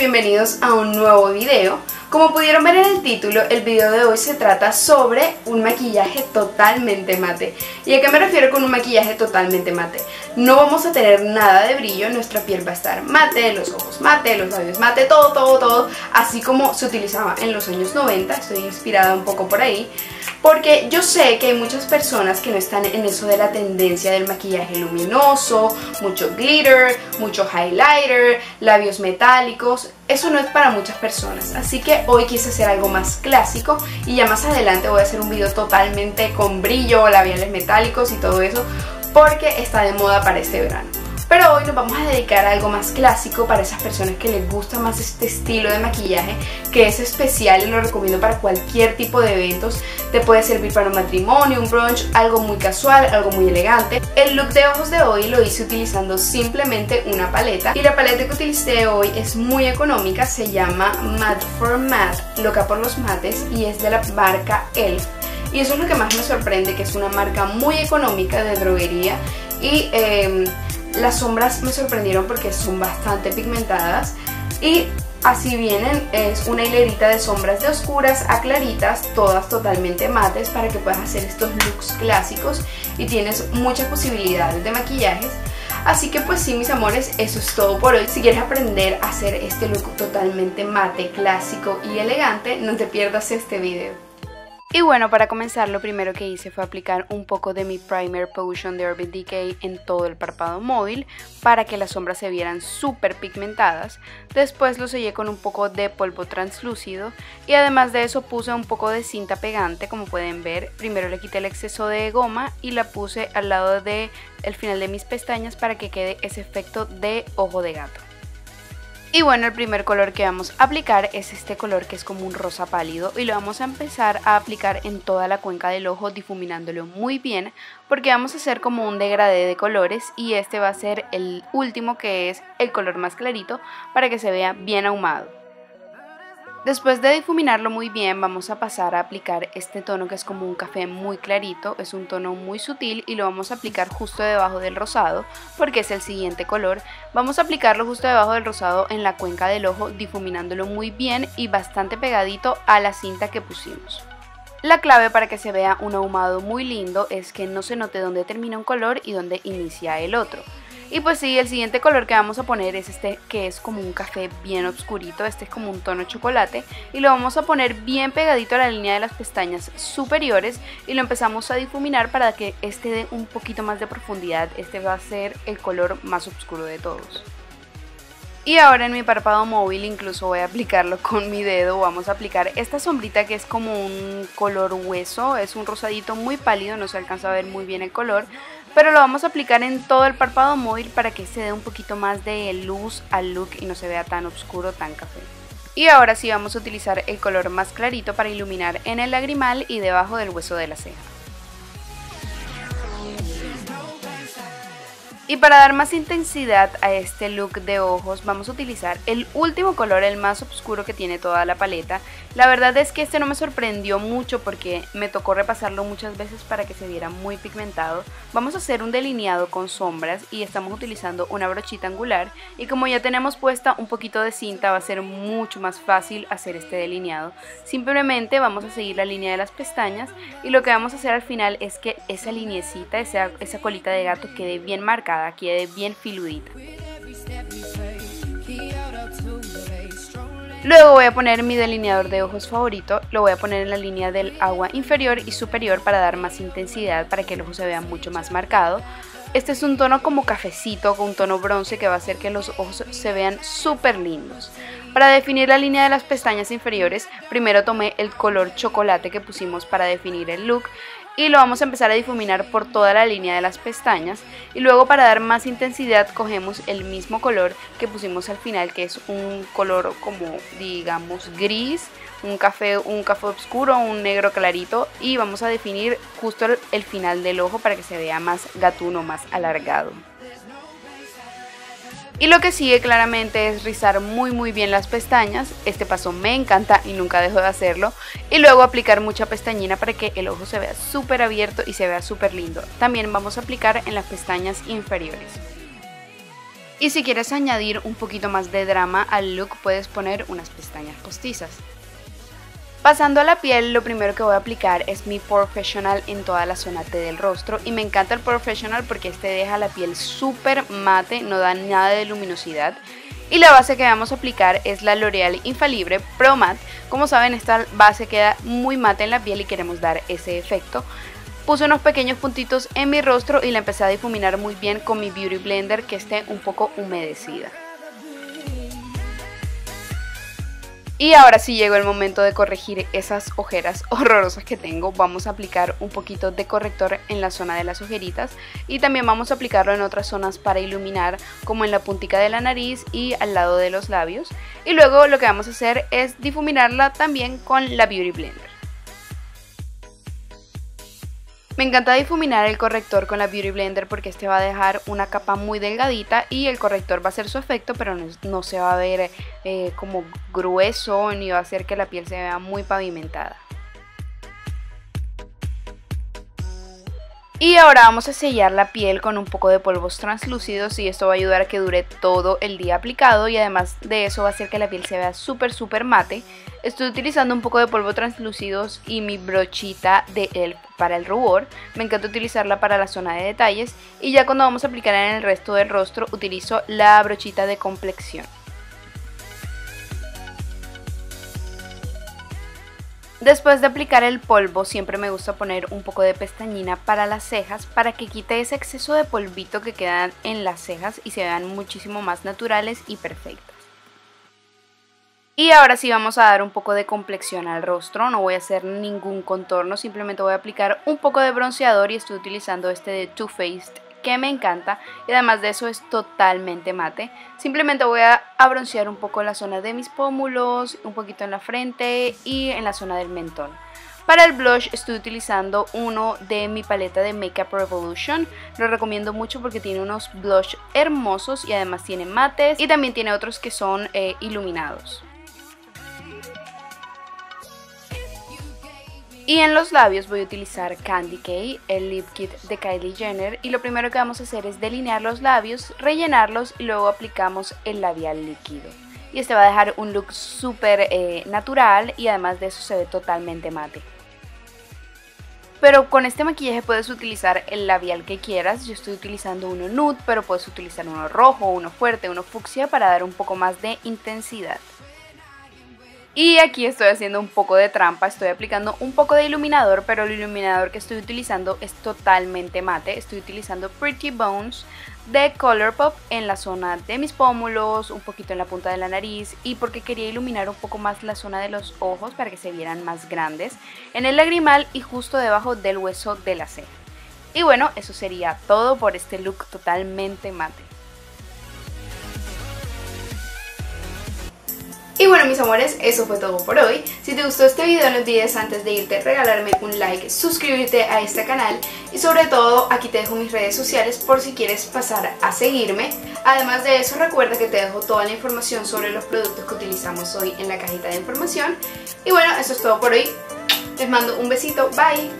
bienvenidos a un nuevo video. Como pudieron ver en el título, el video de hoy se trata sobre un maquillaje totalmente mate. ¿Y a qué me refiero con un maquillaje totalmente mate? No vamos a tener nada de brillo, nuestra piel va a estar mate, los ojos mate, los labios mate, todo, todo, todo, así como se utilizaba en los años 90, estoy inspirada un poco por ahí. Porque yo sé que hay muchas personas que no están en eso de la tendencia del maquillaje luminoso, mucho glitter, mucho highlighter, labios metálicos. Eso no es para muchas personas. Así que hoy quise hacer algo más clásico y ya más adelante voy a hacer un video totalmente con brillo, labiales metálicos y todo eso porque está de moda para este verano. Pero hoy nos vamos a dedicar a algo más clásico para esas personas que les gusta más este estilo de maquillaje que es especial y lo recomiendo para cualquier tipo de eventos. Te puede servir para un matrimonio, un brunch, algo muy casual, algo muy elegante. El look de ojos de hoy lo hice utilizando simplemente una paleta y la paleta que utilicé hoy es muy económica, se llama Matte for Matte, loca por los mates y es de la marca ELF. Y eso es lo que más me sorprende, que es una marca muy económica de droguería y... Eh, las sombras me sorprendieron porque son bastante pigmentadas y así vienen, es una hilerita de sombras de oscuras a claritas, todas totalmente mates para que puedas hacer estos looks clásicos y tienes muchas posibilidades de maquillajes. Así que pues sí mis amores, eso es todo por hoy. Si quieres aprender a hacer este look totalmente mate, clásico y elegante, no te pierdas este video. Y bueno, para comenzar lo primero que hice fue aplicar un poco de mi Primer Potion de Urban Decay en todo el párpado móvil para que las sombras se vieran súper pigmentadas. Después lo sellé con un poco de polvo translúcido y además de eso puse un poco de cinta pegante como pueden ver. Primero le quité el exceso de goma y la puse al lado del el final de mis pestañas para que quede ese efecto de ojo de gato. Y bueno, el primer color que vamos a aplicar es este color que es como un rosa pálido y lo vamos a empezar a aplicar en toda la cuenca del ojo difuminándolo muy bien porque vamos a hacer como un degradé de colores y este va a ser el último que es el color más clarito para que se vea bien ahumado. Después de difuminarlo muy bien vamos a pasar a aplicar este tono que es como un café muy clarito, es un tono muy sutil y lo vamos a aplicar justo debajo del rosado porque es el siguiente color. Vamos a aplicarlo justo debajo del rosado en la cuenca del ojo difuminándolo muy bien y bastante pegadito a la cinta que pusimos. La clave para que se vea un ahumado muy lindo es que no se note dónde termina un color y dónde inicia el otro. Y pues sí, el siguiente color que vamos a poner es este que es como un café bien oscurito, este es como un tono chocolate. Y lo vamos a poner bien pegadito a la línea de las pestañas superiores. Y lo empezamos a difuminar para que este dé un poquito más de profundidad, este va a ser el color más oscuro de todos. Y ahora en mi párpado móvil incluso voy a aplicarlo con mi dedo, vamos a aplicar esta sombrita que es como un color hueso, es un rosadito muy pálido, no se alcanza a ver muy bien el color, pero lo vamos a aplicar en todo el párpado móvil para que se dé un poquito más de luz al look y no se vea tan oscuro, tan café. Y ahora sí vamos a utilizar el color más clarito para iluminar en el lagrimal y debajo del hueso de la ceja. Y para dar más intensidad a este look de ojos vamos a utilizar el último color, el más oscuro que tiene toda la paleta. La verdad es que este no me sorprendió mucho porque me tocó repasarlo muchas veces para que se viera muy pigmentado. Vamos a hacer un delineado con sombras y estamos utilizando una brochita angular y como ya tenemos puesta un poquito de cinta va a ser mucho más fácil hacer este delineado. Simplemente vamos a seguir la línea de las pestañas y lo que vamos a hacer al final es que esa linecita, esa, esa colita de gato quede bien marcada quede bien filudita. Luego voy a poner mi delineador de ojos favorito, lo voy a poner en la línea del agua inferior y superior para dar más intensidad, para que el ojo se vea mucho más marcado. Este es un tono como cafecito, con un tono bronce que va a hacer que los ojos se vean súper lindos. Para definir la línea de las pestañas inferiores, primero tomé el color chocolate que pusimos para definir el look y lo vamos a empezar a difuminar por toda la línea de las pestañas y luego para dar más intensidad cogemos el mismo color que pusimos al final que es un color como digamos gris un café, un café oscuro, un negro clarito y vamos a definir justo el final del ojo para que se vea más gatuno, más alargado. Y lo que sigue claramente es rizar muy muy bien las pestañas, este paso me encanta y nunca dejo de hacerlo, y luego aplicar mucha pestañina para que el ojo se vea súper abierto y se vea súper lindo. También vamos a aplicar en las pestañas inferiores. Y si quieres añadir un poquito más de drama al look puedes poner unas pestañas postizas. Pasando a la piel, lo primero que voy a aplicar es mi Professional en toda la zona T del rostro y me encanta el Professional porque este deja la piel súper mate, no da nada de luminosidad. Y la base que vamos a aplicar es la L'Oreal Infalible Pro Matte. Como saben, esta base queda muy mate en la piel y queremos dar ese efecto. Puse unos pequeños puntitos en mi rostro y la empecé a difuminar muy bien con mi Beauty Blender que esté un poco humedecida. Y ahora sí llegó el momento de corregir esas ojeras horrorosas que tengo. Vamos a aplicar un poquito de corrector en la zona de las ojeritas y también vamos a aplicarlo en otras zonas para iluminar como en la puntica de la nariz y al lado de los labios. Y luego lo que vamos a hacer es difuminarla también con la Beauty Blender. Me encanta difuminar el corrector con la Beauty Blender porque este va a dejar una capa muy delgadita y el corrector va a hacer su efecto pero no, se va a ver eh, como grueso ni va a hacer que la piel se vea muy pavimentada. Y ahora vamos a sellar la piel con un poco de polvos translúcidos y esto va a ayudar a que dure todo el día aplicado y además de eso va a hacer que la piel se vea súper súper mate. Estoy utilizando un poco de polvo translúcidos y mi brochita de ELF para el rubor. Me encanta utilizarla para la zona de detalles y ya cuando vamos a aplicar en el resto del rostro utilizo la brochita de complexión. Después de aplicar el polvo siempre me gusta poner un poco de pestañina para las cejas para que quite ese exceso de polvito que quedan en las cejas y se vean muchísimo más naturales y perfectas. Y ahora sí vamos a dar un poco de complexión al rostro, no voy a hacer ningún contorno, simplemente voy a aplicar un poco de bronceador y estoy utilizando este de Too Faced que me encanta y además de eso es totalmente mate. Simplemente voy a, broncear un poco la zona de mis pómulos, un poquito en la frente y en la zona del mentón. Para el blush estoy utilizando uno de mi paleta de Makeup Revolution. Lo recomiendo mucho porque tiene unos blush hermosos y además tiene mates y también tiene otros que son eh, iluminados. Y en los labios voy a utilizar Candy K, el lip kit de Kylie Jenner. Y lo primero que vamos a hacer es delinear los labios, rellenarlos y luego aplicamos el labial líquido. Y este va a dejar un look súper eh, natural y además de eso se ve totalmente mate. Pero con este maquillaje puedes utilizar el labial que quieras. Yo estoy utilizando uno nude, pero puedes utilizar uno rojo, uno fuerte, uno fucsia para dar un poco más de intensidad. Y aquí estoy haciendo un poco de trampa, estoy aplicando un poco de iluminador, pero el iluminador que estoy utilizando es totalmente mate. Estoy utilizando Pretty Bones de Colourpop en la zona de mis pómulos, un poquito en la punta de la nariz y porque quería iluminar un poco más la zona de los ojos para que se vieran más grandes, en el lagrimal y justo debajo del hueso de la ceja. Y bueno, eso sería todo por este look totalmente mate. Bueno mis amores, eso fue todo por hoy. Si te gustó este video no olvides antes de irte regalarme un like, suscribirte a este canal y sobre todo aquí te dejo mis redes sociales por si quieres pasar a seguirme. Además de eso recuerda que te dejo toda la información sobre los productos que utilizamos hoy en la cajita de información. Y bueno, eso es todo por hoy. Les mando un besito, bye.